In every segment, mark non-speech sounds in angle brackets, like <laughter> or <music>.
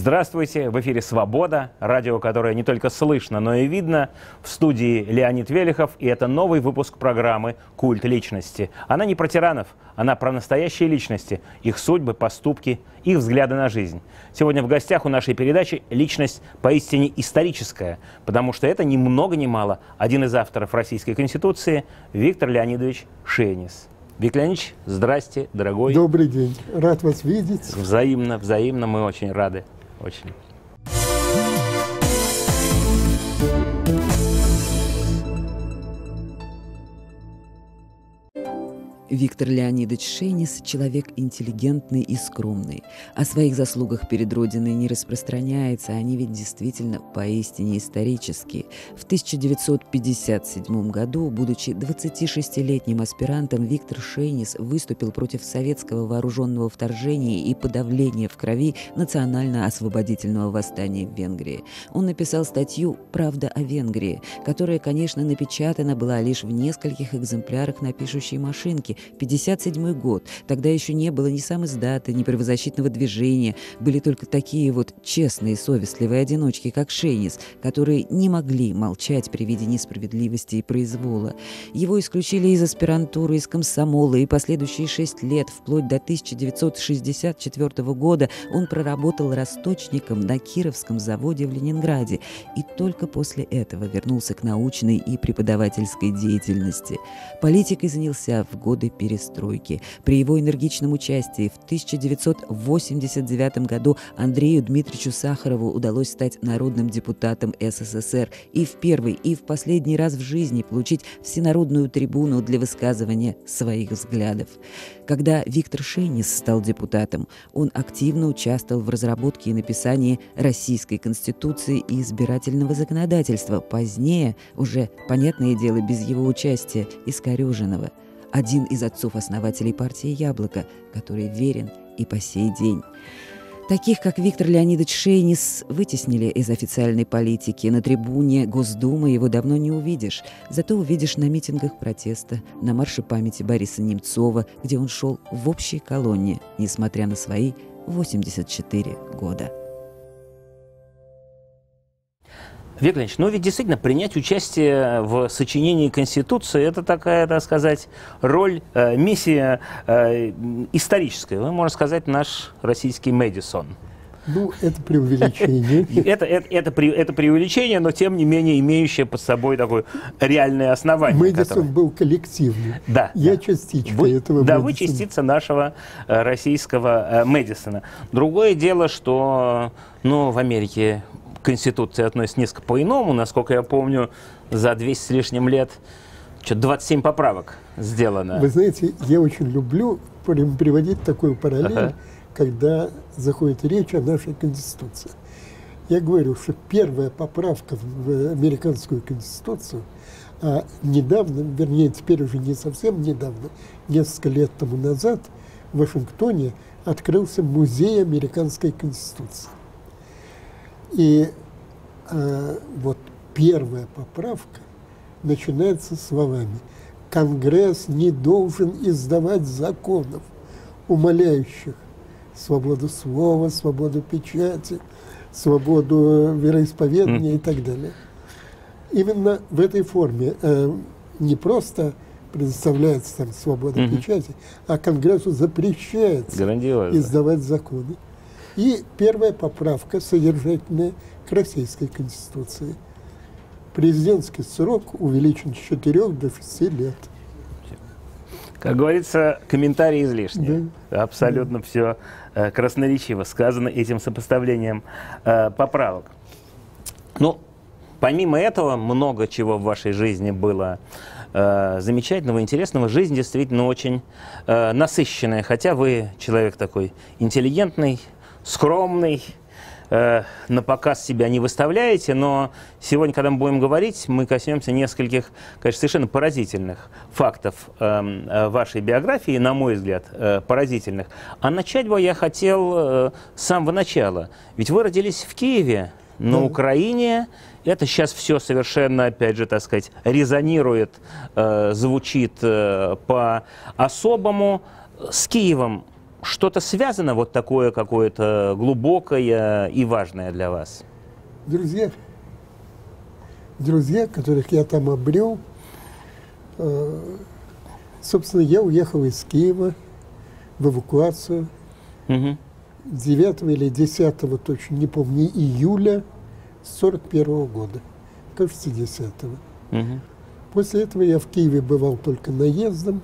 Здравствуйте! В эфире «Свобода», радио, которое не только слышно, но и видно. В студии Леонид Велихов, и это новый выпуск программы «Культ личности». Она не про тиранов, она про настоящие личности, их судьбы, поступки, их взгляды на жизнь. Сегодня в гостях у нашей передачи личность поистине историческая, потому что это ни много ни мало один из авторов Российской Конституции Виктор Леонидович Шенис. Виктор Леонидович, здрасте, дорогой. Добрый день. Рад вас видеть. Взаимно, взаимно, мы очень рады. Очень. Виктор Леонидович Шейнис – человек интеллигентный и скромный. О своих заслугах перед Родиной не распространяется, они ведь действительно поистине исторические. В 1957 году, будучи 26-летним аспирантом, Виктор Шейнис выступил против советского вооруженного вторжения и подавления в крови национально-освободительного восстания в Венгрии. Он написал статью «Правда о Венгрии», которая, конечно, напечатана была лишь в нескольких экземплярах на пишущей машинке, 57 год. Тогда еще не было ни сам издата, ни правозащитного движения. Были только такие вот честные, совестливые одиночки, как Шейнис, которые не могли молчать при виде несправедливости и произвола. Его исключили из аспирантуры, из комсомола, и последующие шесть лет, вплоть до 1964 года, он проработал расточником на Кировском заводе в Ленинграде и только после этого вернулся к научной и преподавательской деятельности. Политикой занялся в годы перестройки. При его энергичном участии в 1989 году Андрею Дмитриевичу Сахарову удалось стать народным депутатом СССР и в первый, и в последний раз в жизни получить всенародную трибуну для высказывания своих взглядов. Когда Виктор Шейнис стал депутатом, он активно участвовал в разработке и написании Российской Конституции и избирательного законодательства. Позднее, уже, понятное дело, без его участия, искореженного – один из отцов-основателей партии «Яблоко», который верен и по сей день. Таких, как Виктор Леонидович Шейнис, вытеснили из официальной политики. На трибуне Госдумы его давно не увидишь. Зато увидишь на митингах протеста, на марше памяти Бориса Немцова, где он шел в общей колонне, несмотря на свои 84 года. Виктор Ильич, ну ведь действительно принять участие в сочинении Конституции это такая, так сказать, роль, э, миссия э, историческая. Вы, можно сказать, наш российский Мэдисон. Ну, это преувеличение. <laughs> Это, это, это, это преувеличение, но тем не менее имеющее под собой такое реальное основание. Мэдисон которое... был коллективный. Да. Я да. частичка вы, этого Да, Мэдисона. вы частица нашего э, российского Мэдисона. Другое дело, что ну, в Америке Конституция относится несколько по-иному. Насколько я помню, за 200 с лишним лет что 27 поправок сделано. Вы знаете, я очень люблю приводить такую параллель, ага. когда заходит речь о нашей Конституции. Я говорю, что первая поправка в американскую Конституцию, а недавно, вернее, теперь уже не совсем недавно, несколько лет тому назад в Вашингтоне открылся музей американской Конституции. И э, вот первая поправка начинается словами «Конгресс не должен издавать законов, умоляющих свободу слова, свободу печати, свободу вероисповедания mm. и так далее». Именно в этой форме э, не просто предоставляется там свобода mm-hmm. печати, а Конгрессу запрещается Грандиозно. издавать законы. И первая поправка содержательная к Российской Конституции. Президентский срок увеличен с 4 до 6 лет. Как говорится, комментарии излишние. Да. Абсолютно да. все э, красноречиво сказано этим сопоставлением э, поправок. Ну, помимо этого, много чего в вашей жизни было э, замечательного, интересного. Жизнь действительно очень э, насыщенная, хотя вы человек такой интеллигентный, скромный, э, на показ себя не выставляете, но сегодня, когда мы будем говорить, мы коснемся нескольких, конечно, совершенно поразительных фактов эм, э, вашей биографии, на мой взгляд, э, поразительных. А начать бы я хотел э, с самого начала. Ведь вы родились в Киеве, на да. Украине. Это сейчас все совершенно, опять же, так сказать, резонирует, э, звучит э, по-особому. С Киевом что-то связано вот такое какое-то глубокое и важное для вас? Друзья, друзья, которых я там обрел, э, собственно, я уехал из Киева в эвакуацию Угу. 9 или 10, точно не помню, июля 41 года. Кажется, 10 Угу. После этого я в Киеве бывал только наездом.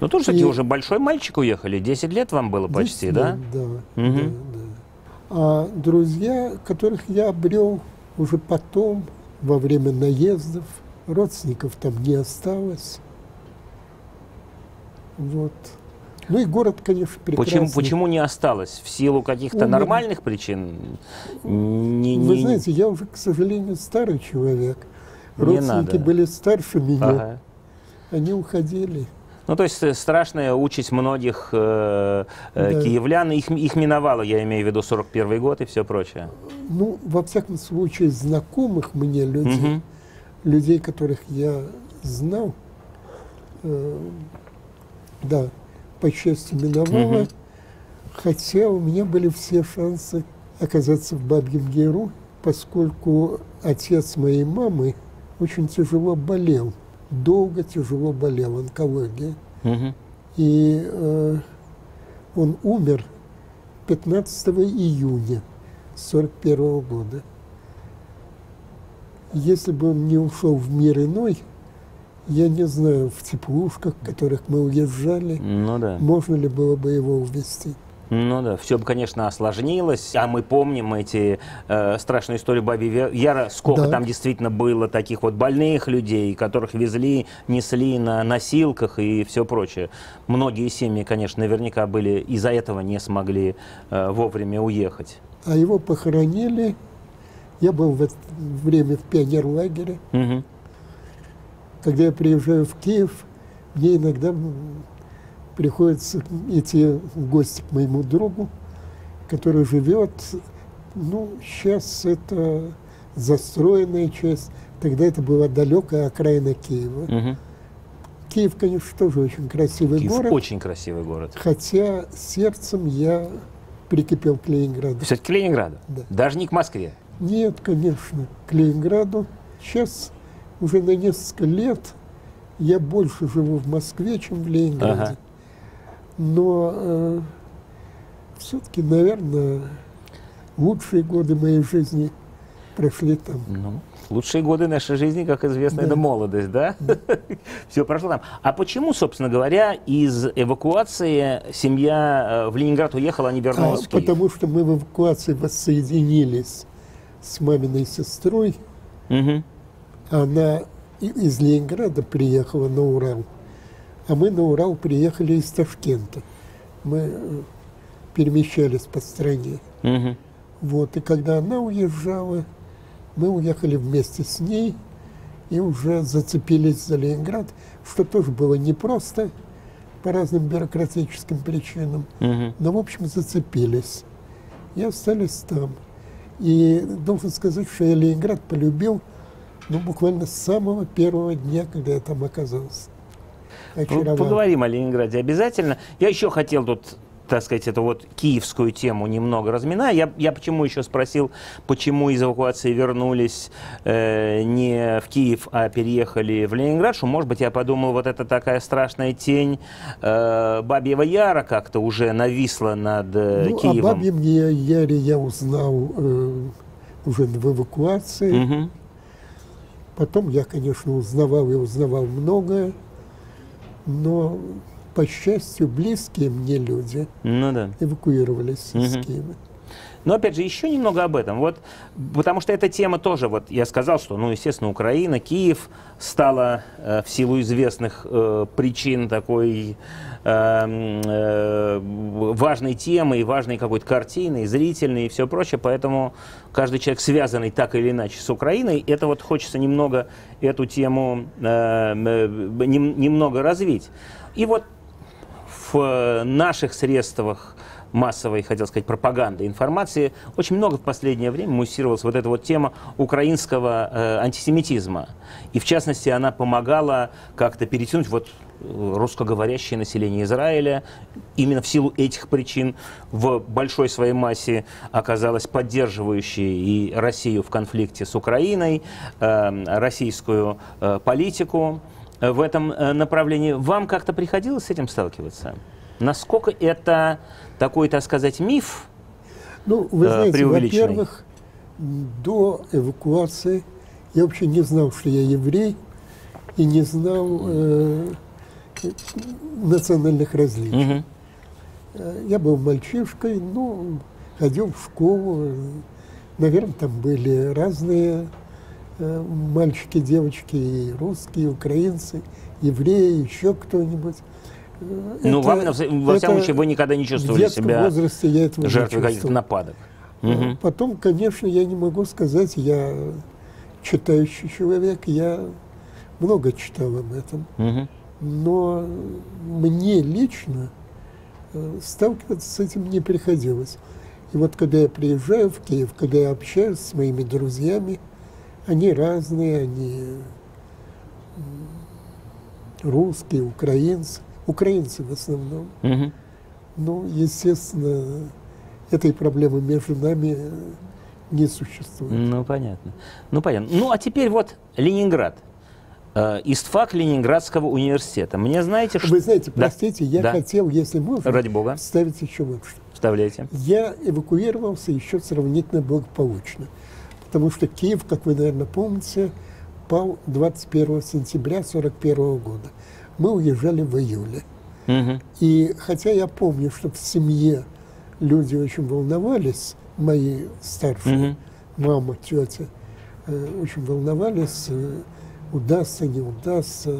Ну, тоже таки И- уже большой мальчик уехали, 10 лет вам было почти, 10 да? лет, Да, Мгм. да, да. А друзья, которых я обрел уже потом, во время наездов, родственников там не осталось. Вот. Ну и город, конечно, прекрасный. Почему, почему не осталось? В силу каких-то нормальных причин? Не, Вы не- знаете, я уже, к сожалению, старый человек. Родственники были старше меня, Ага. они уходили. Ну, то есть э, страшная участь многих э, э, Да. киевлян, их, их миновало, я имею в виду 41 год и все прочее. Ну, во всяком случае, знакомых мне людей, Мгм. людей, которых я знал, э, да, по счастью, миновало. Мгм. Хотя у меня были все шансы оказаться в Бабьем Яру, поскольку отец моей мамы очень тяжело болел, долго тяжело болел, онкология. Мгм. И э, он умер 15 июня 41 года. Если бы он не ушел в мир иной, я не знаю, в теплушках, в которых мы уезжали, Ну да. можно ли было бы его увезти. Ну да, все бы, конечно, осложнилось. А мы помним эти э, страшную историю Баби Яра, сколько Да. там действительно было таких вот больных людей, которых везли, несли на носилках и все прочее. Многие семьи, конечно, наверняка были из-за этого не смогли э, вовремя уехать. А его похоронили. Я был в это время в пионерлагере. Мгм. Когда я приезжаю в Киев, мне иногда приходится идти в гости к моему другу, который живет, ну, сейчас это застроенная часть, тогда это была далекая окраина Киева. Мгм. Киев, конечно, тоже очень красивый Киев город, очень красивый город. хотя сердцем я прикипел к Ленинграду. Все-таки к Ленинграду, Да. даже не к Москве. Нет, конечно, к Ленинграду. Сейчас уже на несколько лет я больше живу в Москве, чем в Ленинграде. Ага. Но все-таки, наверное, лучшие годы моей жизни прошли там. Ну, лучшие годы нашей жизни, как известно, Да. это молодость, да? <laughs> Все прошло там. А почему, собственно говоря, из эвакуации семья э, в Ленинград уехала, а не А, вернулась в Киев? потому что мы в эвакуации воссоединились с маминой сестрой. Мгм. Она из Ленинграда приехала на Урал, а мы на Урал приехали из Ташкента. Мы э, перемещались по стране. Мгм. Вот, и когда она уезжала, мы уехали вместе с ней и уже зацепились за Ленинград, что тоже было непросто по разным бюрократическим причинам. Мгм. Но, в общем, зацепились. И остались там. И должен сказать, что я Ленинград полюбил, ну, буквально с самого первого дня, когда я там оказался. Ну, Очаровал. Поговорим о Ленинграде обязательно. Я еще хотел тут, так сказать, эту вот киевскую тему немного разминать. Я, я почему еще спросил, почему из эвакуации вернулись э, не в Киев, а переехали в Ленинград, что, может быть, я подумал, вот это такая страшная тень э, Бабьего Яра как-то уже нависла над э, Ну, о Киевом. Бабьем Я- Яре я узнал э, уже в эвакуации. Мгм. Потом я, конечно, узнавал и узнавал многое, но, по счастью, близкие мне люди Ну да. эвакуировались из Мгм. Киева. Но опять же, еще немного об этом. Вот, потому что эта тема тоже, вот я сказал, что, ну, естественно, Украина, Киев стала э, в силу известных э, причин такой э, м, э, важной темой, важной какой-то картиной, зрительной и все прочее. Поэтому каждый человек, связанный так или иначе с Украиной, это вот хочется немного эту тему э, э, нем- немного развить. И вот в наших средствах массовой, хотел сказать, пропаганды информации, очень много в последнее время муссировалась вот эта вот тема украинского э, антисемитизма. И в частности, она помогала как-то перетянуть вот э, русскоговорящее население Израиля именно в силу этих причин в большой своей массе оказалось поддерживающей и Россию в конфликте с Украиной, э, российскую э, политику в этом направлении. Вам как-то приходилось с этим сталкиваться? Насколько это такой, так сказать, миф Ну, вы э, знаете, во-первых, до эвакуации я вообще не знал, что я еврей, и не знал э, национальных различий. Э, Я был мальчишкой, ну, ходил в школу. Наверное, там были разные э, мальчики, девочки, и русские, и украинцы, евреи, еще кто-нибудь. Ну, вам, во всяком случае, вы никогда не чувствовали себя возрасте я этого жертвой каких-то нападок. Мгм. Потом, конечно, я не могу сказать, я читающий человек, я много читал об этом. Мгм. Но мне лично э, сталкиваться с этим не приходилось. И вот когда я приезжаю в Киев, когда я общаюсь с моими друзьями, они разные, они русские, украинцы, украинцы в основном. Мгм. Ну, естественно, этой проблемы между нами не существует. Ну, понятно. Ну, понятно. Ну, а теперь вот Ленинград. Э, Истфак Ленинградского университета. Мне знаете, что... Вы знаете, Да. простите, я Да. хотел, если можно, Ради бога. вставить еще вот что. Вставляйте. Я эвакуировался еще сравнительно благополучно, потому что Киев, как вы, наверное, помните, пал 21 сентября 1941 года. Мы уезжали в июле. Мгм. И хотя я помню, что в семье люди очень волновались, мои старшие, Мгм. мама, тетя, э, очень волновались, э, удастся, не удастся.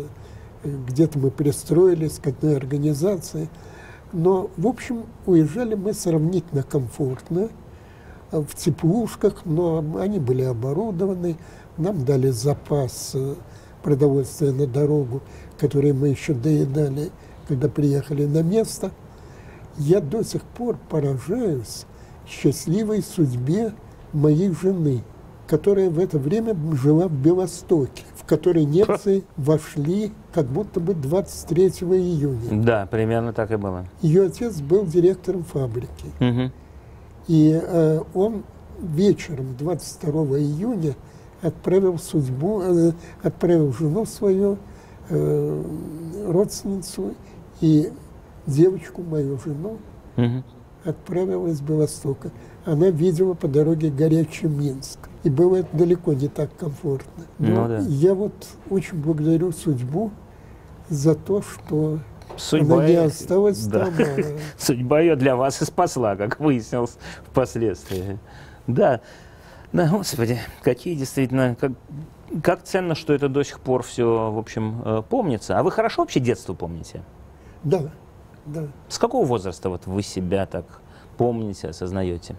Э, Где-то мы пристроились к одной организации. Но, в общем, уезжали мы сравнительно комфортно, э, в теплушках, но они были оборудованы. Нам дали запас э, продовольствия на дорогу, который мы еще доедали, когда приехали на место. Я до сих пор поражаюсь счастливой судьбе моей жены, которая в это время жила в Белостоке, в который немцы <laughs> вошли как будто бы 23 июня. Да, примерно так и было. Ее отец был директором фабрики. Мгм. И э, он вечером 22 июня отправил судьбу, э, отправил жену свою, э, родственницу и девочку, мою жену, Мгм. отправил из Белостока. Она видела по дороге горячий Минск. И было это далеко не так комфортно. Но Ну да. я вот очень благодарю судьбу за то, что Судьба, она не осталась да. там. а <laughs> Судьба ее для вас и спасла, как выяснилось впоследствии. Да, да, господи, какие действительно, как, как ценно, что это до сих пор все, в общем, э, помнится. А вы хорошо вообще детство помните? Да, да. С какого возраста вот вы себя так помните, осознаете?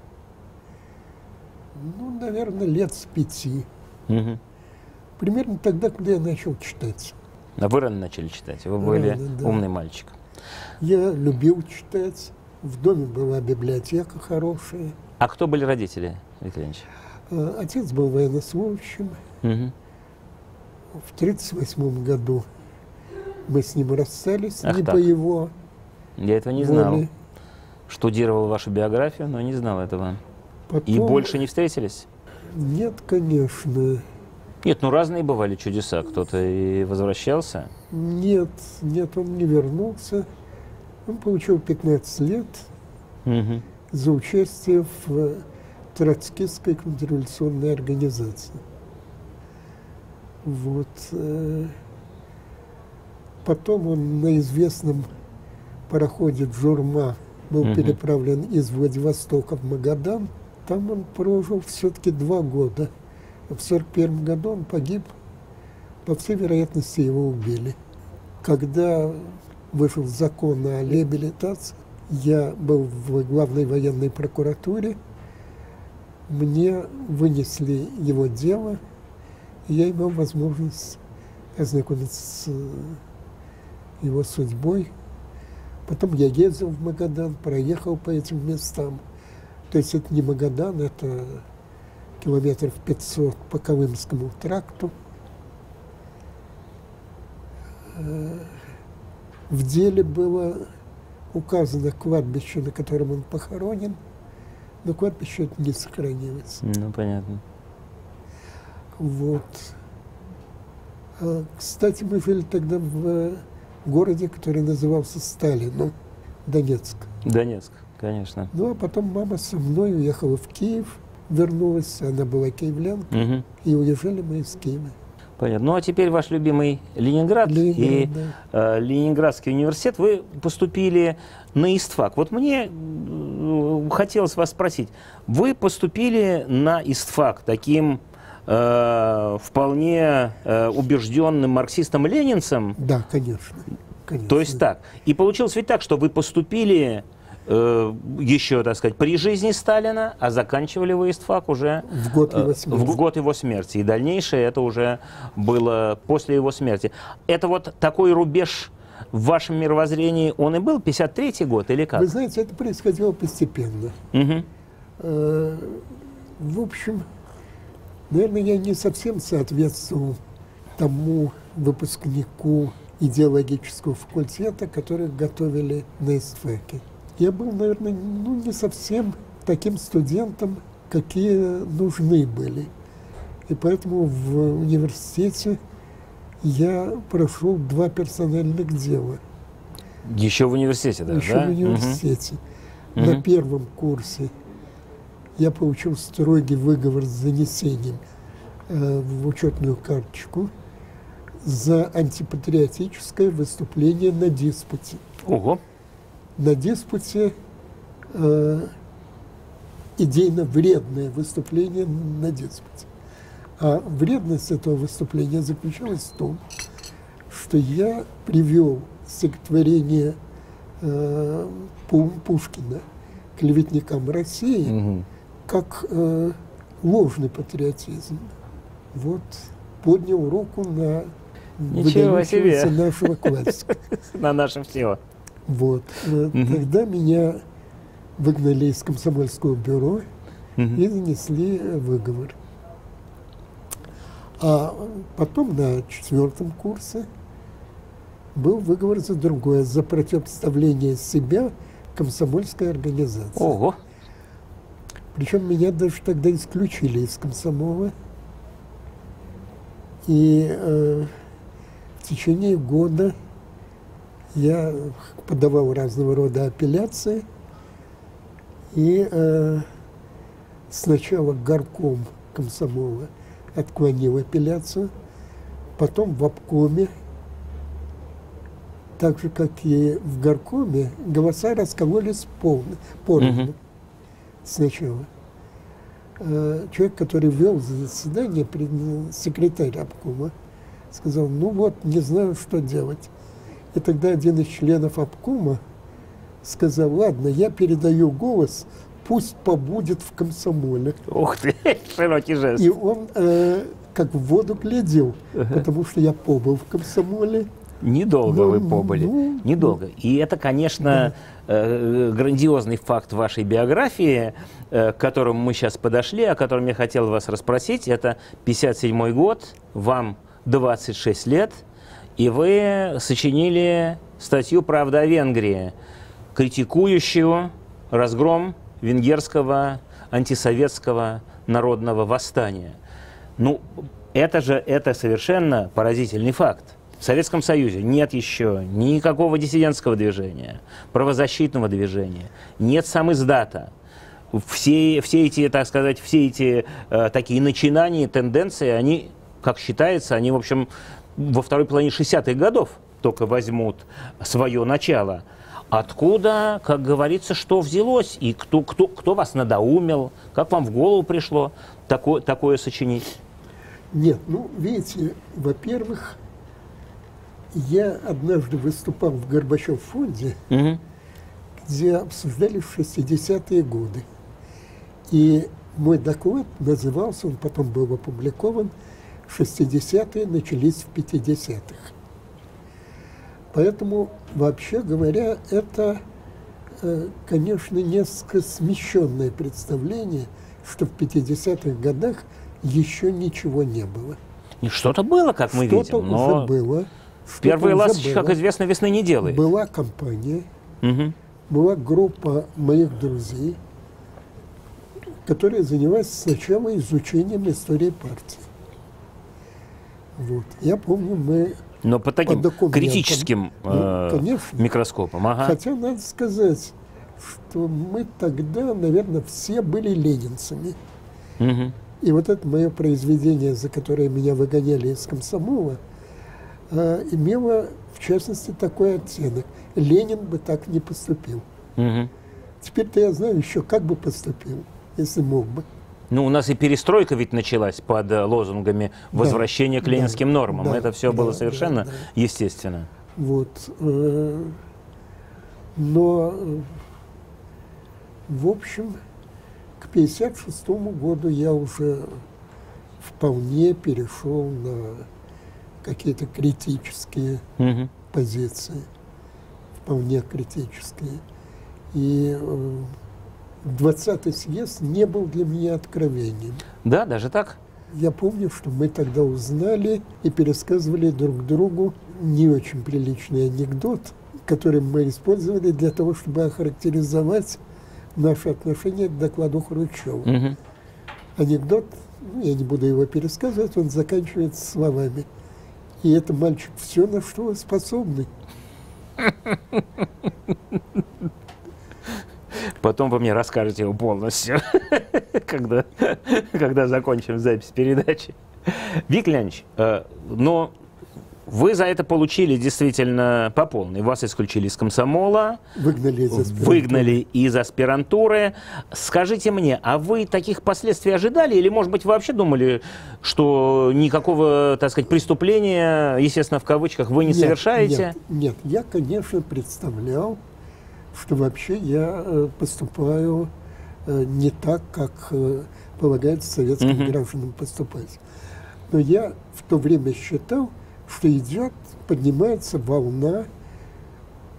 Ну, наверное, лет с пяти. Мгм. Примерно тогда, когда я начал читать. А вы рано начали читать, вы были Рано, да. умный мальчик. Я любил читать. В доме была библиотека хорошая. А кто были родители, Виктор Ильич? А, Отец был военнослужащим. Мгм. В 1938 году мы с ним расстались, Ах не так. по его Я этого не знал. воле. Штудировал вашу биографию, но не знал этого. И Потом- больше не встретились? Нет, конечно. Нет, ну разные бывали чудеса. Кто-то и возвращался. Нет, нет, он не вернулся. Он получил 15 лет Мгм. за участие в троцкистской контрреволюционной организации. Вот. э, Потом он на известном пароходе «Джурма» был Мгм. переправлен из Владивостока в Магадан. Там он прожил все-таки два года. В 1941 году он погиб. По всей вероятности, его убили. Когда вышел закон о реабилитации, я был в главной военной прокуратуре, мне вынесли его дело, я имел возможность ознакомиться с э, его судьбой. Потом я ездил в Магадан, проехал по этим местам. То есть это не Магадан, это километров 500 по Колымскому тракту. Э, в деле было указано кладбище, на котором он похоронен, но кладбище это не сохранилось. Ну, понятно. Вот. А, кстати, мы жили тогда в городе, который назывался Сталином, Донецк. Донецк, конечно. Ну, а потом мама со мной уехала в Киев, вернулась, она была киевлянка, Угу. и уезжали мы из Киева. Понятно. Ну а теперь ваш любимый Ленинград, Ленинград, и да. э, Ленинградский университет. Вы поступили на ИСТФАК. Вот мне э, хотелось вас спросить. Вы поступили на ИСТФАК таким э, вполне э, убежденным марксистом-ленинцем, Да, конечно. конечно. то есть так. И получилось ведь так, что вы поступили э, еще, так сказать, при жизни Сталина, а заканчивали вы ИСТФАК уже В год его э, смерти. в год его смерти. И дальнейшее это уже было после его смерти. Это вот такой рубеж в вашем мировоззрении, он и был, 53-й год или как? Вы знаете, это происходило постепенно. Мгм. Э, В общем, наверное, я не совсем соответствовал тому выпускнику идеологического факультета, который готовили на ИСТФЭКе. Я был, наверное, ну, не совсем таким студентом, какие нужны были. И поэтому в университете я прошел два персональных дела. Еще в университете, да? еще да? в университете. Мгм. На первом курсе я получил строгий выговор с занесением э, в учетную карточку за антипатриотическое выступление на диспуте. Ого. На диспуте э, идейно вредное выступление на диспуте. А вредность этого выступления заключалась в том, что я привел стихотворение э, Пу- Пушкина клеветникам России Мгм. Как э, ложный патриотизм. Вот поднял руку на Ничего себе. нашего классика. <laughs> На наше все. Вот. Э. Тогда меня выгнали из комсомольского бюро и занесли выговор. А потом на четвертом курсе был выговор за другое, за противопоставление себя комсомольской организации. Ого. Причем меня даже тогда исключили из комсомола. И э, в течение года я подавал разного рода апелляции. И э, сначала горком комсомола отклонил апелляцию, потом в обкоме, так же, как и в горкоме, голоса раскололись полно, поровну Мгм. Сначала. Э, Человек, который вел заседание, секретарь обкома, сказал, ну вот, не знаю, что делать. И тогда один из членов обкома сказал, ладно, я передаю голос, пусть побудет в комсомоле. Ух ты, <laughs> широкий жест. И он э, как в воду глядел, потому что я побыл в комсомоле. Недолго Ну, вы побыли. ну, Недолго. И это, конечно, э, грандиозный факт вашей биографии, э, к которому мы сейчас подошли, о котором я хотел вас расспросить. Это 57 год, вам 26 лет, и вы сочинили статью «Правда о Венгрии», критикующую разгром венгерского антисоветского народного восстания. Ну, это же это совершенно поразительный факт. В Советском Союзе нет еще никакого диссидентского движения, правозащитного движения, нет сам издата. Все, все эти, так сказать, все эти э, такие начинания, тенденции, они, как считается, они, в общем, во второй половине 60-х годов только возьмут свое начало. Откуда, как говорится, что взялось, и кто, кто, кто вас надоумил, как вам в голову пришло такое, такое сочинить? Нет, ну, видите, во-первых, я однажды выступал в Горбачев фонде, Мгм. где обсуждали 60-е годы. И мой доклад назывался, он потом был опубликован, «60-е начались в 50-х». Поэтому, вообще говоря, это, э, конечно, несколько смещенное представление, что в 50-х годах еще ничего не было. И что-то было, как мы Что-то видим, но уже было. Первые ласточки, как известно, весны не делает. Была компания, Мгм. была группа моих друзей, которая занималась сначала изучением истории партии. Вот. Я помню, мы... Но под таким документом. критическим Ну, э, конечно. микроскопом. Ага. Хотя надо сказать, что мы тогда, наверное, все были ленинцами. Мгм. И вот это мое произведение, за которое меня выгоняли из комсомола, э, имело, в частности, такой оттенок. Ленин бы так не поступил. Мгм. Теперь-то я знаю еще, как бы поступил, если мог бы. Ну, у нас и перестройка ведь началась под э, лозунгами возвращения к да, ленинским нормам. да, Это все да, было да, совершенно да. естественно. Вот. э, Но, э, в общем, к 1956 году я уже вполне перешел на какие-то критические Мгм. позиции, вполне критические. И э, 20-й съезд не был для меня откровением. Да, даже так? Я помню, что мы тогда узнали и пересказывали друг другу не очень приличный анекдот, который мы использовали для того, чтобы охарактеризовать наше отношение к докладу Хрущева. Мгм. Анекдот, ну, я не буду его пересказывать, он заканчивается словами. И это мальчик все, на что вы способны. Потом вы мне расскажете его полностью, <laughs> когда, когда закончим запись передачи. Виктор Леонидович, э, но вы за это получили действительно по полной. Вас исключили из комсомола, Выгнали из аспирантуры. выгнали из аспирантуры. Скажите мне, а вы таких последствий ожидали? Или, может быть, вы вообще думали, что никакого, так сказать, преступления, естественно, в кавычках, вы не Нет, совершаете? Нет, нет, я, конечно, представлял, что вообще я э, поступаю э, не так, как э, полагается советским Мгм. гражданам поступать. Но я в то время считал, что идет, поднимается волна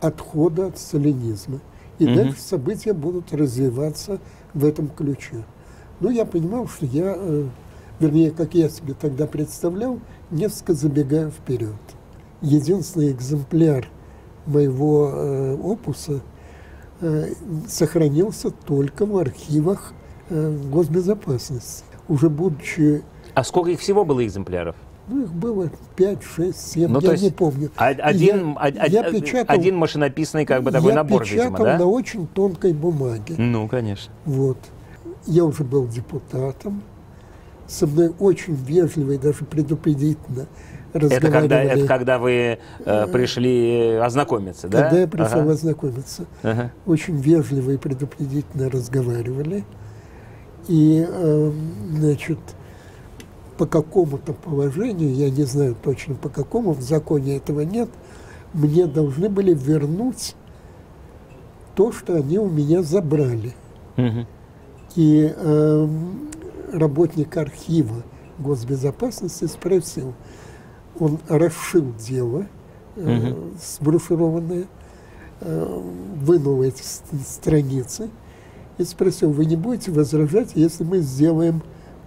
отхода от сталинизма. И Мгм. дальше события будут развиваться в этом ключе. Ну, я понимал, что я, э, вернее, как я себе тогда представлял, несколько забегаю вперед. Единственный экземпляр моего э, опуса э, сохранился только в архивах э, госбезопасности. Уже будучи, А сколько их всего было экземпляров? Ну, их было 5, 6, 7, Ну, я есть не помню. Один, я, од- я печатал, один машинописный как бы такой я набор, печатал видимо, да? на очень тонкой бумаге. Ну, конечно. Вот. Я уже был депутатом. Со мной очень вежливо и даже предупредительно Это когда, разговаривали. это когда вы э, пришли ознакомиться, да? Когда я пришел Ага. ознакомиться. Ага. Очень вежливо и предупредительно разговаривали. И, э, значит, по какому-то положению, я не знаю точно по какому, в законе этого нет, мне должны были вернуть то, что они у меня забрали. Мгм. И эм, работник архива госбезопасности спросил, он расшил дело, э, Мгм. сброшированное, э, вынул эти страницы и спросил, вы не будете возражать, если мы сделаем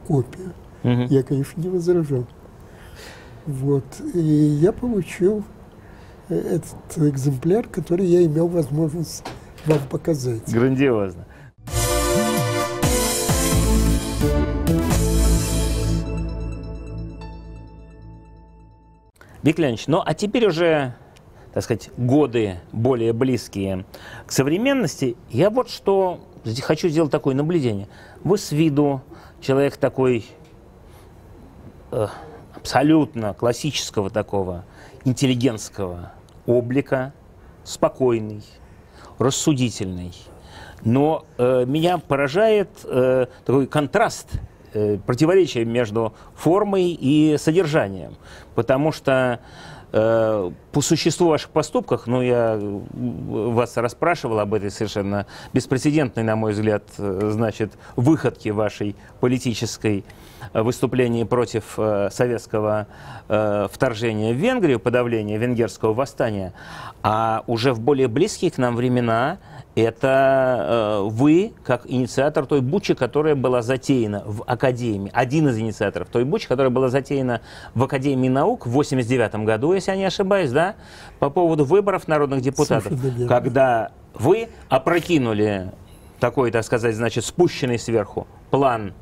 копию? Мгм. Я, конечно, не возражал. Вот. И я получил э, этот экземпляр, который я имел возможность вам показать. Грандиозно. Виктор Леонидович, ну а теперь уже, так сказать, годы более близкие к современности, я вот что хочу сделать такое наблюдение. Вы с виду человек такой э, абсолютно классического такого интеллигентского облика, спокойный, рассудительный. Но э, меня поражает э, такой контраст, э, противоречие между формой и содержанием. Потому что э, по существу ваших поступках, ну, я вас расспрашивал об этой совершенно беспрецедентной, на мой взгляд, э, значит, выходке вашей политической э, выступлении против э, советского э, вторжения в Венгрию, подавления венгерского восстания, а уже в более близкие к нам времена это э, вы, как инициатор той бучи, которая была затеяна в Академии, один из инициаторов той бучи, которая была затеяна в Академии наук в 89 году, если я не ошибаюсь, да, по поводу выборов народных депутатов, когда вы опрокинули такой, так сказать, значит, спущенный сверху план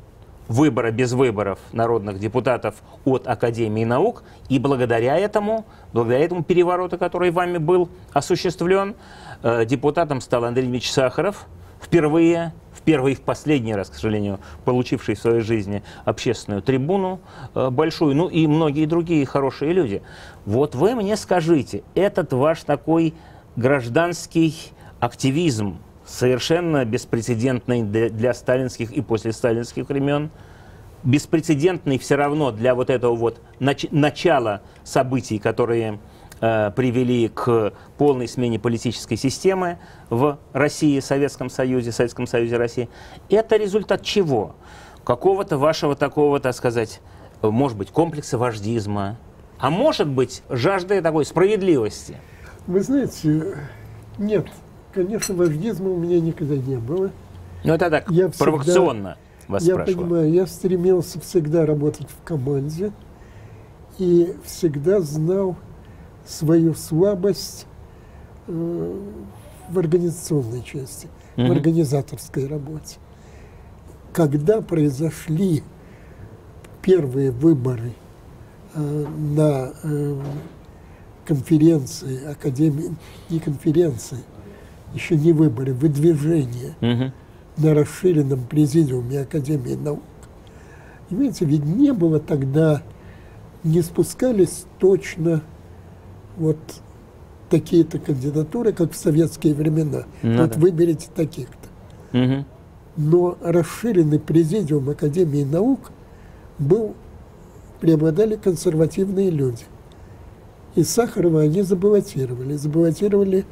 выбора без выборов народных депутатов от Академии наук, и благодаря этому, благодаря этому перевороту, который вами был осуществлен, э, депутатом стал Андрей Ильич Сахаров, впервые, первый и в последний раз, к сожалению, получивший в своей жизни общественную трибуну э, большую, ну и многие другие хорошие люди. Вот вы мне скажите, этот ваш такой гражданский активизм, совершенно беспрецедентный для, сталинских и после сталинских времен, беспрецедентный все равно для вот этого вот нач начала событий, которые э, привели к полной смене политической системы в России, Советском Союзе, Советском Союзе России. Это результат чего? Какого-то вашего такого, так сказать, может быть, комплекса вождизма, а может быть, жажды такой справедливости? Вы знаете, нет, конечно, вождизма у меня никогда не было. Ну, это так, я провокационно всегда, вас Я спрашиваю. понимаю, я стремился всегда работать в команде и всегда знал свою слабость э, в организационной части, mm-hmm. в организаторской работе. Когда произошли первые выборы э, на э, конференции, академии, не конференции, еще не выборы, выдвижение угу. на расширенном президиуме Академии наук. Понимаете, ведь не было тогда, не спускались точно вот такие-то кандидатуры, как в советские времена. Ну, вот да. выберите таких-то. Угу. Но расширенный президиум Академии наук был, преобладали консервативные люди. И Сахарова они забаллотировали. Забаллотировали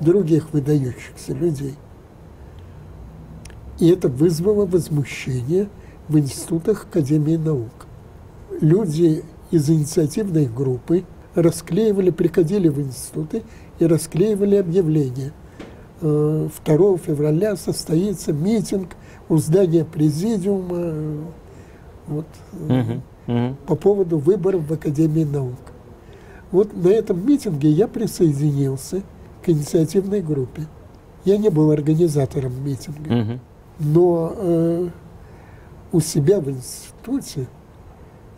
других выдающихся людей. И это вызвало возмущение в институтах Академии наук. Люди из инициативной группы расклеивали, приходили в институты и расклеивали объявления. 2 э, февраля состоится митинг у здания президиума вот, угу, угу. по поводу выборов в Академии наук. Вот на этом митинге я присоединился – к инициативной группе. Я не был организатором митинга, угу. но э, у себя в институте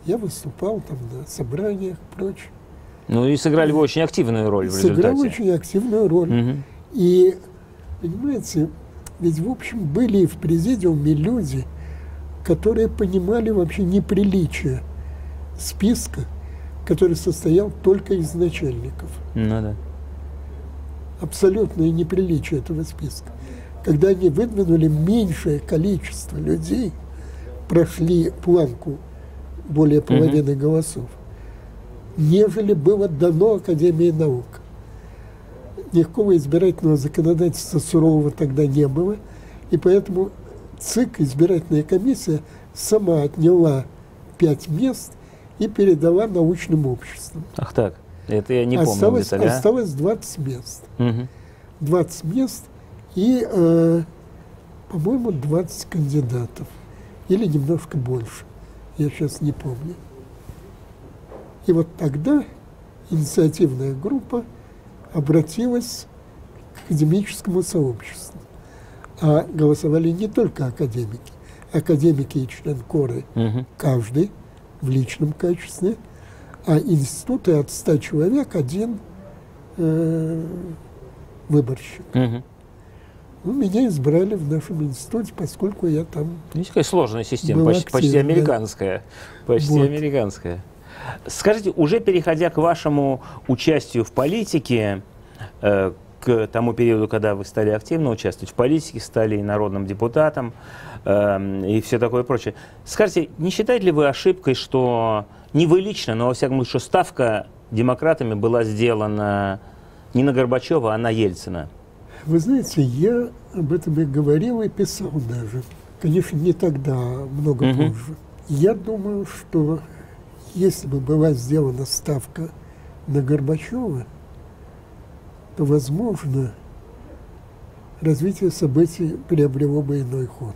я выступал там на собраниях и прочее. Ну и сыграли вы очень активную роль в результате. Сыграл очень активную роль. Угу. И, понимаете, ведь, в общем, были и в президиуме люди, которые понимали вообще неприличие списка, который состоял только из начальников. Ну да абсолютное неприличие этого списка. Когда они выдвинули меньшее количество людей, прошли планку более половины mm-hmm. голосов, нежели было дано Академии наук. Никакого избирательного законодательства сурового тогда не было, и поэтому ЦИК, избирательная комиссия, сама отняла пять мест и передала научным обществам. Ах так. Это я не осталось, помню детали. Осталось 20 мест. Угу. 20 мест и, э, по-моему, 20 кандидатов. Или немножко больше. Я сейчас не помню. И вот тогда инициативная группа обратилась к академическому сообществу. А голосовали не только академики. Академики и член коры, угу. каждый в личном качестве – а институты от 100 человек один э, выборщик. Угу. Ну, меня избрали в нашем институте, поскольку я там. Есть такая сложная система, почти, активен, почти американская. Да. Почти вот. американская. Скажите, уже переходя к вашему участию в политике, э, к тому периоду, когда вы стали активно участвовать в политике, стали народным депутатом э, и все такое прочее. Скажите, не считаете ли вы ошибкой, что не вы лично, но во всяком случае ставка демократами была сделана не на Горбачева, а на Ельцина? Вы знаете, я об этом и говорил, и писал даже. Конечно, не тогда, а много угу. позже. Я думаю, что если бы была сделана ставка на Горбачева, то, возможно, развитие событий приобрело бы иной ход.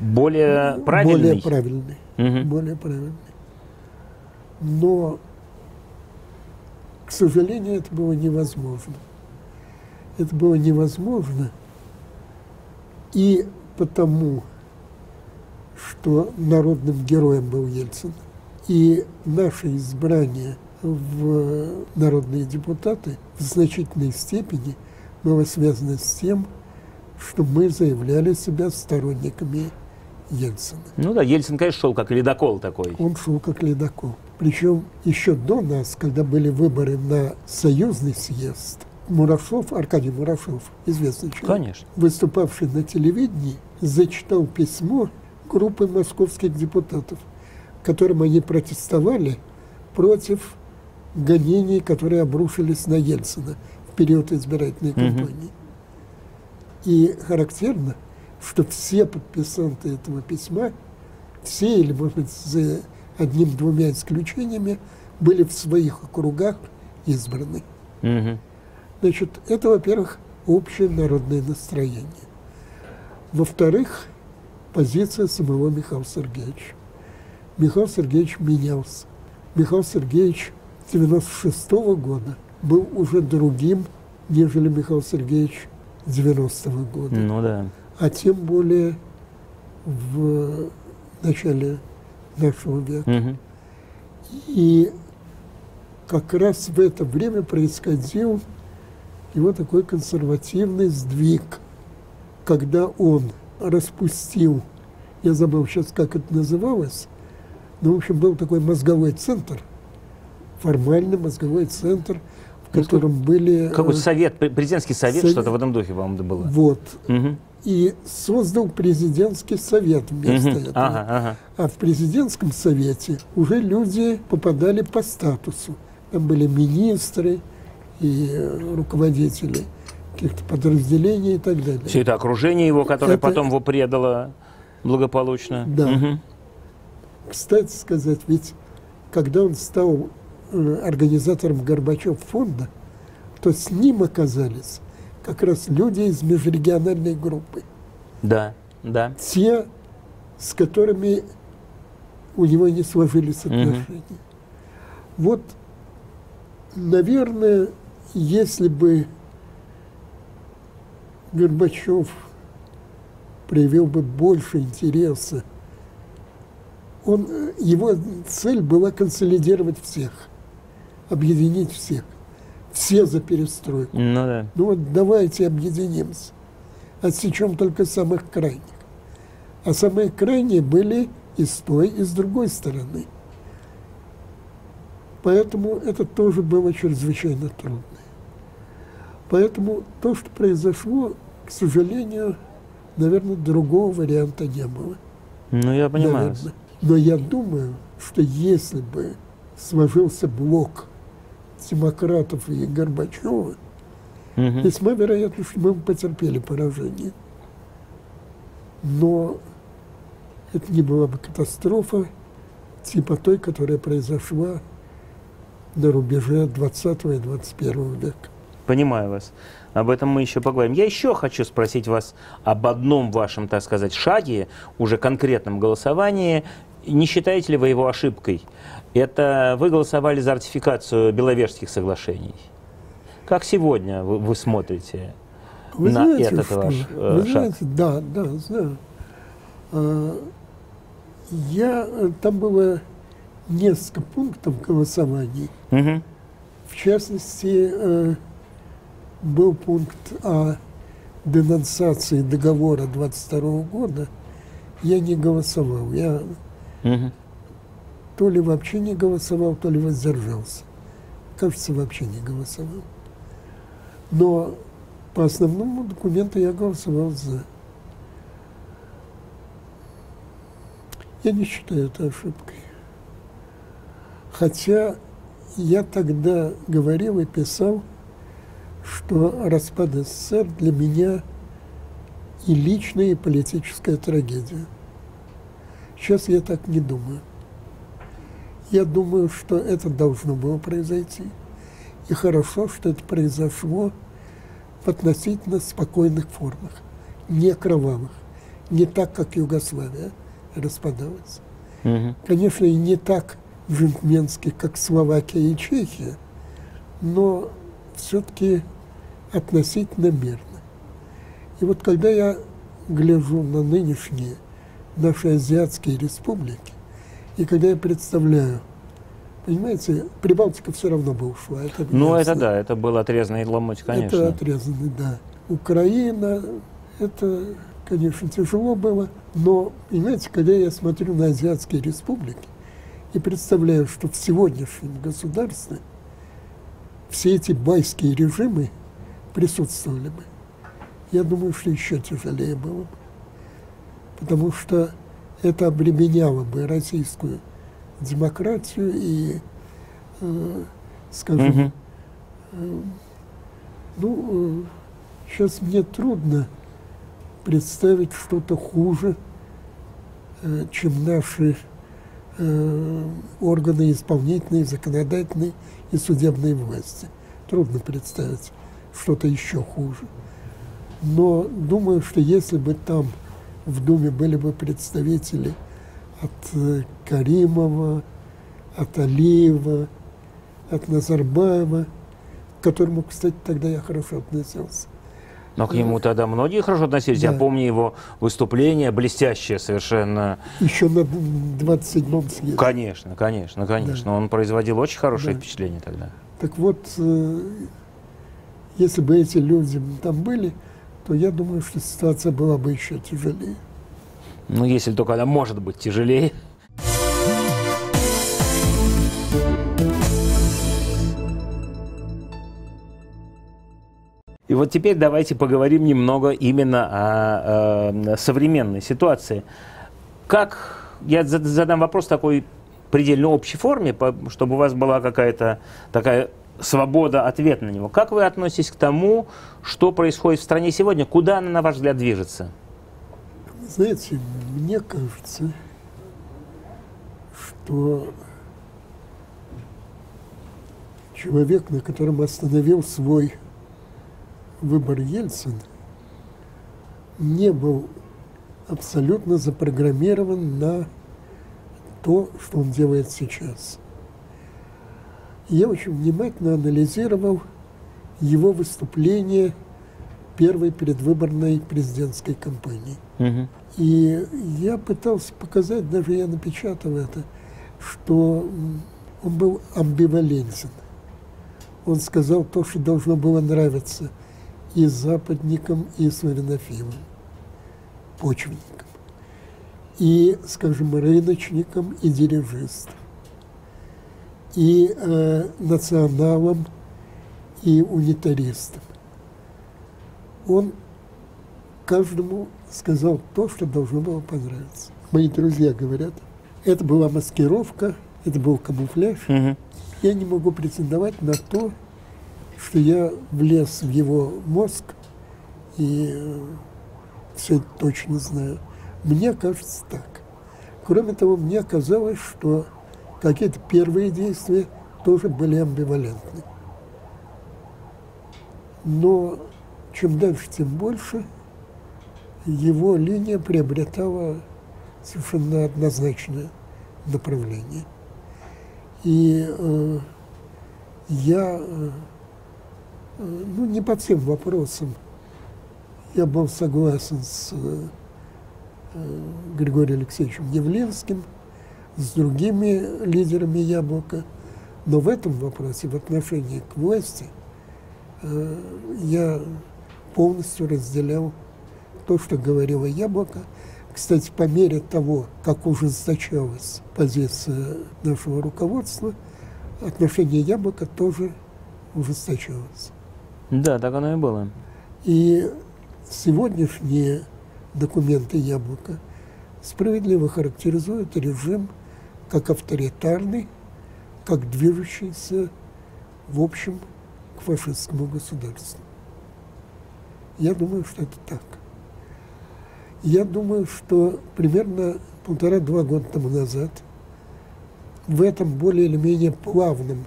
Более ну, правильный? Более правильный. Угу. Более правильный. Но, к сожалению, это было невозможно. Это было невозможно и потому, что народным героем был Ельцин, и наше избрание в народные депутаты в значительной степени было связано с тем, что мы заявляли себя сторонниками Ельцина. Ну да, Ельцин, конечно, шел как ледокол такой. Он шел как ледокол. Причем еще до нас, когда были выборы на союзный съезд, Мурашов, Аркадий Мурашов, известный человек, Конечно. выступавший на телевидении, зачитал письмо группы московских депутатов, которым они протестовали против гонений, которые обрушились на Ельцина в период избирательной кампании. Угу. И характерно, что все подписанты этого письма, все или, может быть, за одним-двумя исключениями, были в своих округах избраны. Угу. Значит, это, во-первых, общее народное настроение. Во-вторых, позиция самого Михаила Сергеевича. Михаил Сергеевич менялся. Михаил Сергеевич 96 -го года был уже другим, нежели Михаил Сергеевич 90-го года. Ну да. А тем более в начале нашего века. Угу. И как раз в это время происходил его такой консервативный сдвиг, когда он распустил, я забыл сейчас, как это называлось, но, в общем, был такой мозговой центр, формальный мозговой центр, в ну, котором ну, были... Какой э, совет, президентский совет, совет что-то в этом духе, по-моему, было. Вот. Угу. И создал президентский совет вместо угу. этого. Ага, ага. А в президентском совете уже люди попадали по статусу. Там были министры, и э, руководители каких-то подразделений и так далее. Все это окружение его, которое это... потом его предало благополучно. Да. Угу. Кстати сказать, ведь когда он стал э, организатором Горбачев фонда, то с ним оказались как раз люди из межрегиональной группы. Да, да. Те, с которыми у него не сложились отношения. Угу. Вот, наверное, если бы Горбачев проявил бы больше интереса, он, его цель была консолидировать всех, объединить всех. Все за перестройку. Ну да. Ну вот давайте объединимся. Отсечем только самых крайних. А самые крайние были и с той, и с другой стороны. Поэтому это тоже было чрезвычайно трудно. Поэтому то, что произошло, к сожалению, наверное, другого варианта не было. Ну, я понимаю. Наверное. Но я думаю, что если бы сложился блок демократов и Горбачева, угу. весьма вероятно, что мы бы потерпели поражение. Но это не была бы катастрофа типа той, которая произошла на рубеже 20 и 21 века. Понимаю вас. Об этом мы еще поговорим. Я еще хочу спросить вас об одном вашем, так сказать, шаге, уже конкретном голосовании. Не считаете ли вы его ошибкой? Это вы голосовали за ратификацию Беловежских соглашений. Как сегодня вы, вы смотрите вы на знаете, этот что? ваш э, вы шаг? Знаете, да, да, знаю. А, я, э, там было несколько пунктов голосований. Угу. В частности, э, был пункт о денонсации договора 22 года, я не голосовал. Я угу. то ли вообще не голосовал, то ли воздержался. Кажется, вообще не голосовал. Но по основному документу я голосовал за. Я не считаю это ошибкой. Хотя я тогда говорил и писал, что распад СССР для меня и личная, и политическая трагедия. Сейчас я так не думаю. Я думаю, что это должно было произойти. И хорошо, что это произошло в относительно спокойных формах, не кровавых, не так, как Югославия распадалась. Угу. Конечно, и не так джентльменски, как Словакия и Чехия, но все-таки относительно мирно. И вот когда я гляжу на нынешние наши азиатские республики, и когда я представляю, понимаете, Прибалтика все равно бы ушла. Это ну, это да, это был отрезанный ломоть, конечно. Это отрезанный, да. Украина, это, конечно, тяжело было, но, понимаете, когда я смотрю на азиатские республики и представляю, что в сегодняшнем государстве все эти байские режимы присутствовали бы, я думаю, что еще тяжелее было бы. Потому что это обременяло бы российскую демократию и, э, скажем, угу. э, ну, э, сейчас мне трудно представить что-то хуже, э, чем наши э, органы исполнительной, законодательной и судебной власти. Трудно представить что-то еще хуже. Но думаю, что если бы там в Думе были бы представители от э, Каримова, от Алиева, от Назарбаева, к которому, кстати, тогда я хорошо относился. Но к нему тогда многие хорошо относились. Да. Я помню его выступление, блестящее совершенно. Еще на 27-м съезде. Конечно, конечно, конечно. Да. Он производил очень хорошее да. впечатление тогда. Так вот, э, если бы эти люди там были, то я думаю, что ситуация была бы еще тяжелее. Ну, если только она может быть тяжелее. И вот теперь давайте поговорим немного именно о, о современной ситуации. Как, я задам вопрос такой предельно общей форме, чтобы у вас была какая-то такая свобода ответа на него. Как вы относитесь к тому, что происходит в стране сегодня? Куда она, на ваш взгляд, движется? Знаете, мне кажется, что человек, на котором остановил свой выбор Ельцин, не был абсолютно запрограммирован на то, что он делает сейчас – я очень внимательно анализировал его выступление первой предвыборной президентской кампании. Угу. И я пытался показать, даже я напечатал это, что он был амбивалентен. Он сказал то, что должно было нравиться и западникам, и славянофилам, почвенникам, и, скажем, рыночникам, и дирижистам и э, националам, и унитаристам. Он каждому сказал то, что должно было понравиться. Мои друзья говорят, это была маскировка, это был камуфляж. Угу. Я не могу претендовать на то, что я влез в его мозг и э, все это точно знаю. Мне кажется так. Кроме того, мне казалось, что какие-то первые действия тоже были амбивалентны. Но чем дальше, тем больше его линия приобретала совершенно однозначное направление. И э, я, э, ну, не по всем вопросам, я был согласен с э, Григорием Алексеевичем Явлевским – с другими лидерами Яблока. Но в этом вопросе, в отношении к власти, э, я полностью разделял то, что говорило Яблоко. Кстати, по мере того, как ужесточалась позиция нашего руководства, отношение Яблока тоже ужесточалось. Да, так оно и было. И сегодняшние документы Яблока справедливо характеризуют режим как авторитарный, как движущийся, в общем, к фашистскому государству. Я думаю, что это так. Я думаю, что примерно полтора-два года тому назад в этом более или менее плавном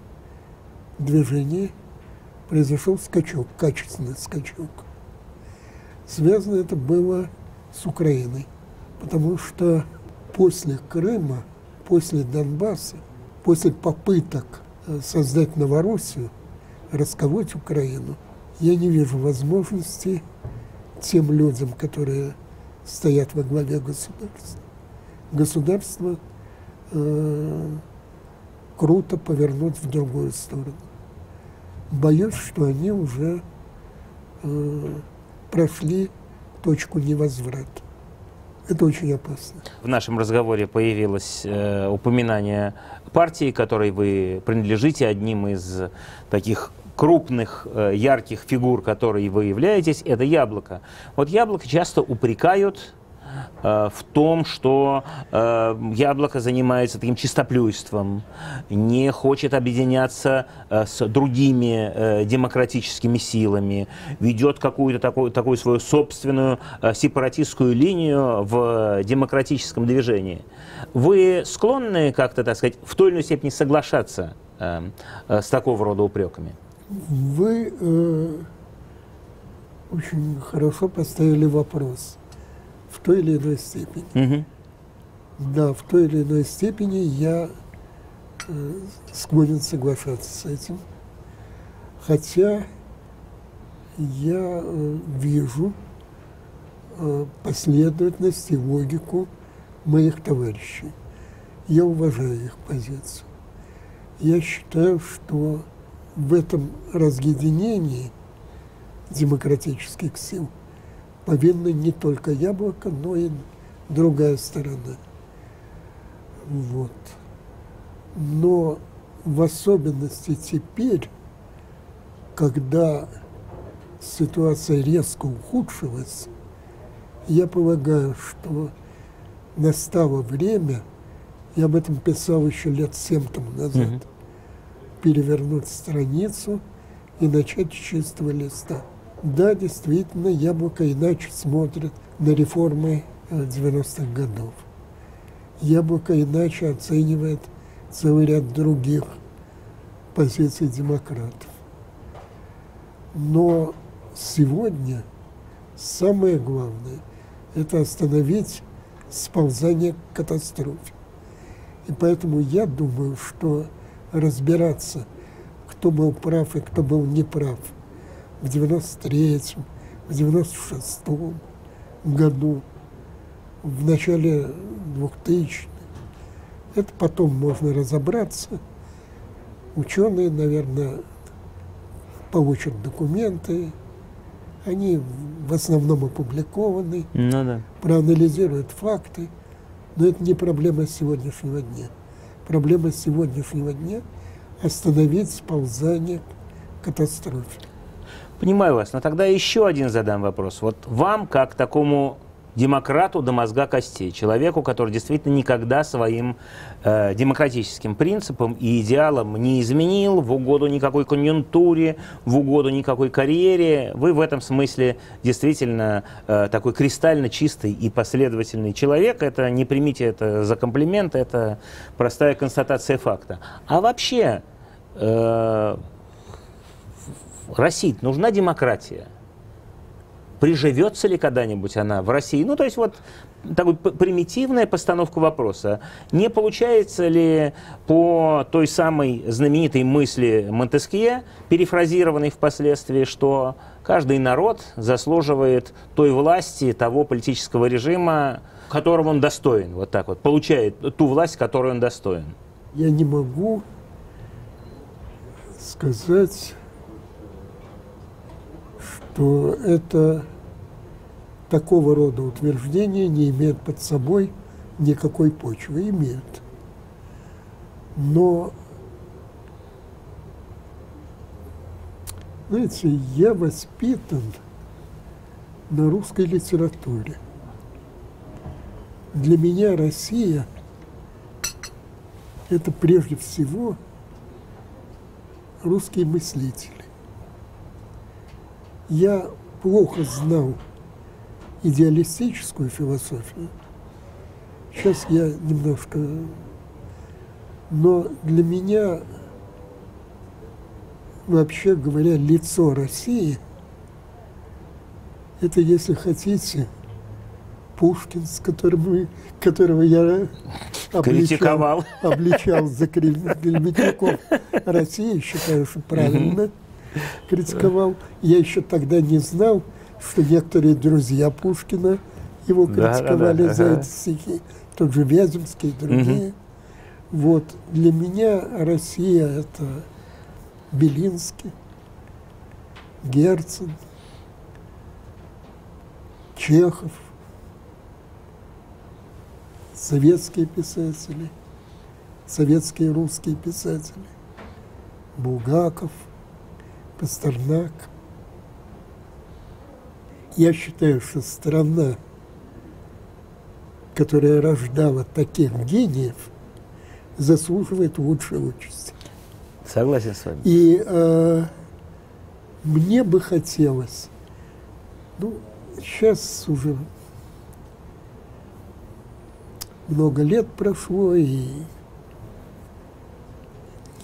движении произошел скачок, качественный скачок. Связано это было с Украиной, потому что после Крыма, после Донбасса, после попыток э, создать Новороссию, расковать Украину, я не вижу возможности тем людям, которые стоят во главе государства. Государство э, круто повернуть в другую сторону. Боюсь, что они уже э, прошли точку невозврата. Это очень опасно. В нашем разговоре появилось э, упоминание партии, которой вы принадлежите, одним из таких крупных, э, ярких фигур, которой вы являетесь, это яблоко. Вот яблоко часто упрекают в том, что э, яблоко занимается таким чистоплюйством, не хочет объединяться э, с другими демократическими силами, ведет какую-то такую, такую свою собственную сепаратистскую линию в демократическом движении. Вы склонны как-то, так сказать, в той или иной степени соглашаться с такого рода упреками? Вы э, очень хорошо поставили вопрос в той или иной степени. Угу. Да, в той или иной степени я э, склонен соглашаться с этим. Хотя я э, вижу э, последовательность и логику моих товарищей. Я уважаю их позицию. Я считаю, что в этом разъединении демократических сил – повинно не только яблоко, но и другая сторона. Вот. Но в особенности теперь, когда ситуация резко ухудшилась, я полагаю, что настало время, я об этом писал еще лет семь тому назад, угу. перевернуть страницу и начать с чистого листа. Да, действительно, Яблоко иначе смотрит на реформы 90-х э, годов. Яблоко иначе оценивает целый ряд других позиций демократов. Но сегодня самое главное – это остановить сползание к катастрофе. И поэтому я думаю, что разбираться, кто был прав и кто был неправ – в 93-м, в 96-м году, в начале 2000-х. Это потом можно разобраться. Ученые, наверное, получат документы, они в основном опубликованы, ну, да. проанализируют факты, но это не проблема сегодняшнего дня. Проблема сегодняшнего дня – остановить сползание к катастрофе. Понимаю вас, но тогда еще один задам вопрос. Вот вам, как такому демократу до мозга костей, человеку, который действительно никогда своим э, демократическим принципам и идеалам не изменил в угоду никакой конъюнктуре, в угоду никакой карьере. Вы в этом смысле действительно э, такой кристально чистый и последовательный человек. Это не примите это за комплимент, это простая констатация факта. А вообще э, России нужна демократия. Приживется ли когда-нибудь она в России? Ну, то есть вот такая примитивная постановка вопроса. Не получается ли по той самой знаменитой мысли Монтескье, перефразированной впоследствии, что каждый народ заслуживает той власти, того политического режима, которого он достоин, вот так вот, получает ту власть, которую он достоин? Я не могу сказать то это такого рода утверждения не имеет под собой никакой почвы. Имеют. Но, знаете, я воспитан на русской литературе. Для меня Россия – это прежде всего русские мыслители. Я плохо знал идеалистическую философию. Сейчас я немножко... Но для меня, вообще говоря, лицо России – это, если хотите, Пушкин, с которым, которого я обличал, обличал за клеветников России, считаю, что правильно <laughs> критиковал. Я еще тогда не знал, что некоторые друзья Пушкина его критиковали да, да, да. за эти стихи. Тот же Вяземский и другие. Угу. Вот. Для меня Россия – это Белинский, Герцен, Чехов – советские писатели, советские русские писатели, Булгаков, Пастернак. Я считаю, что страна, которая рождала таких гениев, заслуживает лучшей участи. Согласен с вами. И э, мне бы хотелось, ну, сейчас уже много лет прошло, и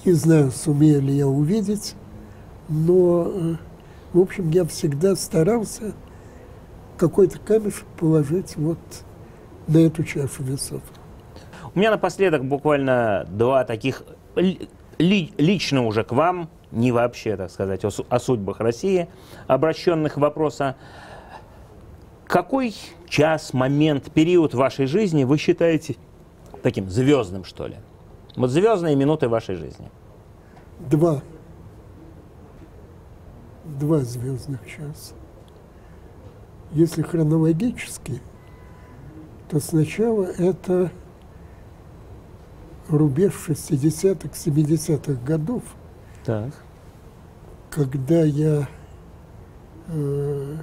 не знаю, сумею ли я увидеть, но, э, в общем, я всегда старался какой-то камешек положить вот на эту чашу весов. У меня напоследок буквально два таких ли, лично уже к вам, не вообще, так сказать, о, о судьбах России, обращенных вопроса. Какой час, момент, период вашей жизни вы считаете таким звездным, что ли? Вот звездные минуты вашей жизни. Два. Два звездных часа. Если хронологически, то сначала это рубеж 60-х, 70-х годов, так. когда я э,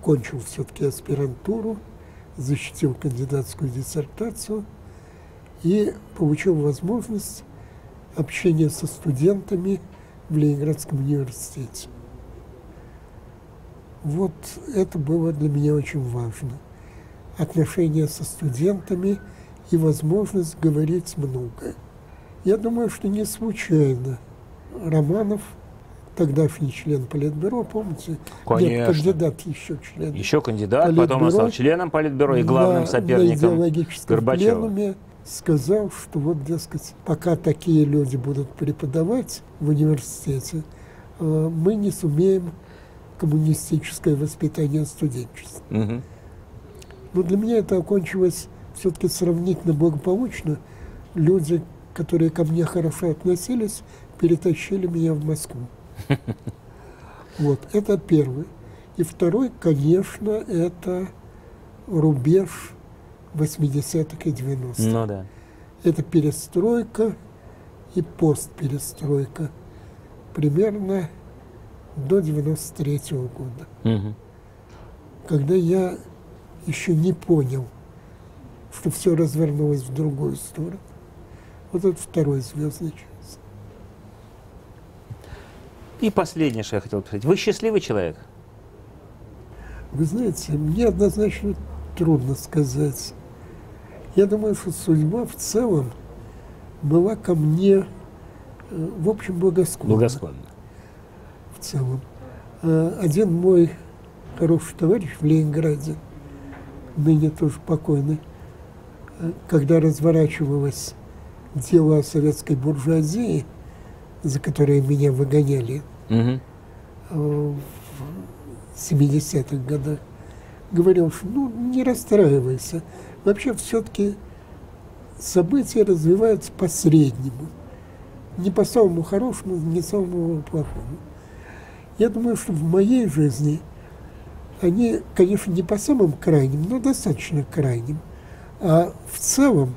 кончил все-таки аспирантуру, защитил кандидатскую диссертацию и получил возможность общения со студентами в Ленинградском университете. Вот это было для меня очень важно. Отношения со студентами и возможность говорить многое. Я думаю, что не случайно Романов – тогдашний член Политбюро, помните? Конечно. Нет, кандидат еще член. Еще кандидат, Политбюро, потом он стал членом Политбюро и главным на, соперником на Горбачева. пленуме сказал, что вот, дескать, пока такие люди будут преподавать в университете, э, мы не сумеем коммунистическое воспитание студенчества. Угу. Но для меня это окончилось все-таки сравнительно благополучно. Люди, которые ко мне хорошо относились, перетащили меня в Москву. <laughs> Вот, это первый. И второй, конечно, это рубеж 80-х и 90-х. Ну да. Это перестройка и постперестройка. Примерно до 93 -го года. Угу. Когда я еще не понял, что все развернулось в другую сторону. Вот это второй звездный час. И последнее, что я хотел спросить. Вы счастливый человек? Вы знаете, мне однозначно трудно сказать. Я думаю, что судьба в целом была ко мне, э, в общем, благосклонна. Благосклонна. В целом. Э, один мой хороший товарищ в Ленинграде, ныне тоже покойный, э, когда разворачивалось дело о советской буржуазии, за которые меня выгоняли угу. в 70-х годах, говорил, что ну, не расстраивайся. Вообще все-таки события развиваются по среднему. Не по самому хорошему, не самому плохому. Я думаю, что в моей жизни они, конечно, не по самым крайним, но достаточно крайним. А в целом,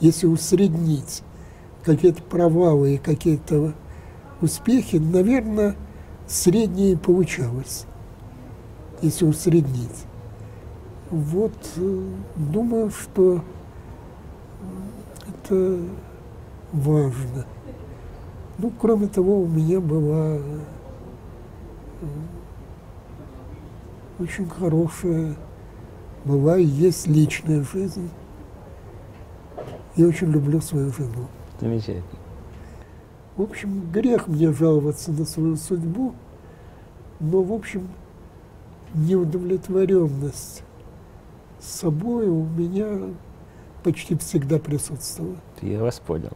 если усреднить какие-то провалы и какие-то успехи, наверное, среднее получалось, если усреднить. Вот э, думаю, что это важно. Ну, кроме того, у меня была очень хорошая, была и есть личная жизнь. Я очень люблю свою жену. Замечательно. В общем, грех мне жаловаться на свою судьбу, но, в общем, неудовлетворенность собой у меня почти всегда присутствовала. Я вас понял.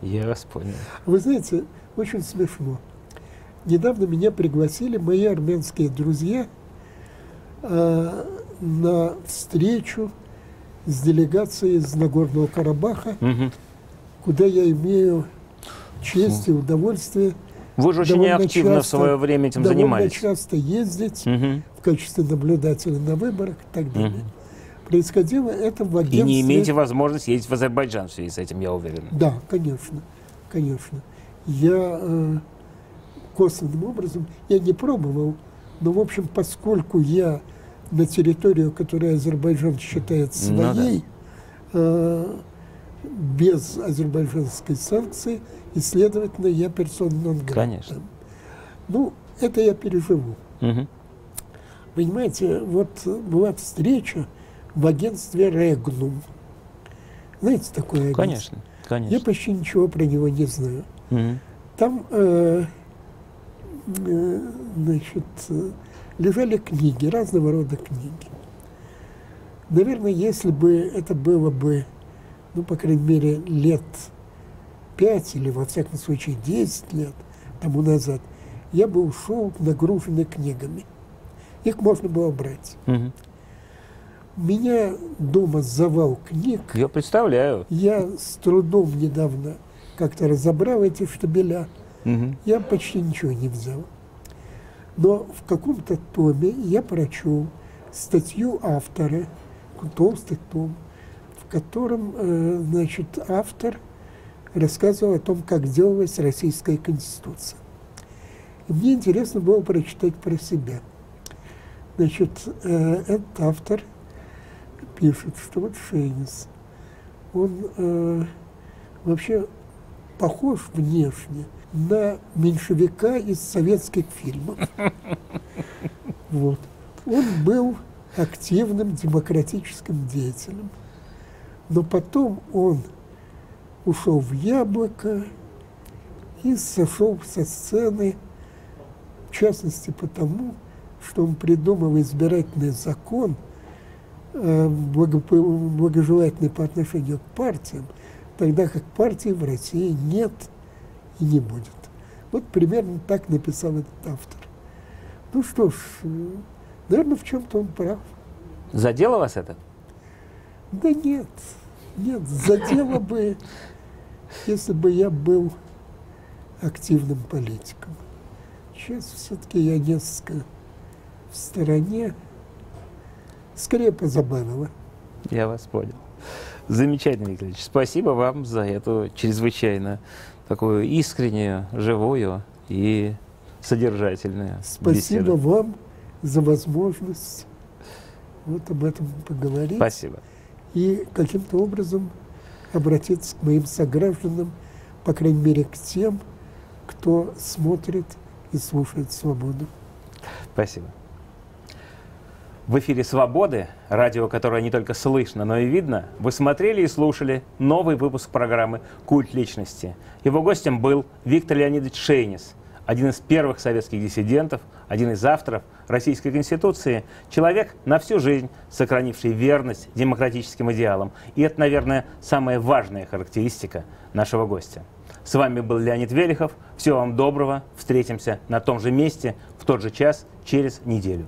Я вас понял. Вы знаете, очень смешно. Недавно меня пригласили мои армянские друзья э, на встречу с делегацией из Нагорного Карабаха, Мгм. куда я имею честь и удовольствие Вы же очень активно в часто- свое время этим довольно занимались. часто ездить Мгм. в качестве наблюдателя на выборах и так далее. Происходило это в И агентстве... не имеете возможности ездить в Азербайджан в связи с этим, я уверен. Да, конечно, конечно. Я э, косвенным образом, я не пробовал, но, в общем, поскольку я на территорию, которую Азербайджан считает Ну да. своей, э, без азербайджанской санкции, и, следовательно, я персона нон. Конечно. Ну, это я переживу. Мгм. Понимаете, вот была встреча в агентстве «Регнум». Знаете такое агентство? Конечно, Я конечно. почти ничего про него не знаю. Мгм. Там, э, э, значит, э, лежали книги, разного рода книги. Наверное, если бы это было бы, ну, по крайней мере, лет пять или, во всяком случае, 10 лет тому назад, я бы ушел нагруженный книгами. Их можно было брать. Мгм. Меня дома завал книг. Я представляю. Я с трудом недавно как-то разобрал эти штабеля. Мгм. Я почти ничего не взял. Но в каком-то томе я прочел статью автора, толстый том, в котором, э, значит, автор рассказывал о том, как делалась российская конституция. И мне интересно было прочитать про себя. Значит, э, этот автор пишет, что вот Шейнис, он э, вообще похож внешне на меньшевика из советских фильмов. <laughs> Вот. Он был активным демократическим деятелем. Но потом он ушел в яблоко и сошел со сцены, в частности потому, что он придумал избирательный закон, э, благожелательный по отношению к партиям, тогда как партии в России нет и не будет. Вот примерно так написал этот автор. Ну что ж, э, наверное, в чем-то он прав. Задело вас это? Да нет, нет, задело бы, если бы я был активным политиком. Сейчас все-таки я несколько в стороне, скорее позабавило. Я вас понял. Замечательно, Виктор Ильич. Спасибо вам за эту чрезвычайно такую искреннюю, живую и содержательную Спасибо беседу. вам за возможность вот об этом поговорить Спасибо. и каким-то образом обратиться к моим согражданам, по крайней мере, к тем, кто смотрит и слушает свободу. Спасибо. В эфире «Свободы», радио, которое не только слышно, но и видно, вы смотрели и слушали новый выпуск программы «Культ личности». Его гостем был Виктор Леонидович Шейнис, один из первых советских диссидентов, один из авторов Российской Конституции, человек на всю жизнь, сохранивший верность демократическим идеалам. И это, наверное, самая важная характеристика нашего гостя. С вами был Леонид Велихов. Всего вам доброго. Встретимся на том же месте в тот же час через неделю.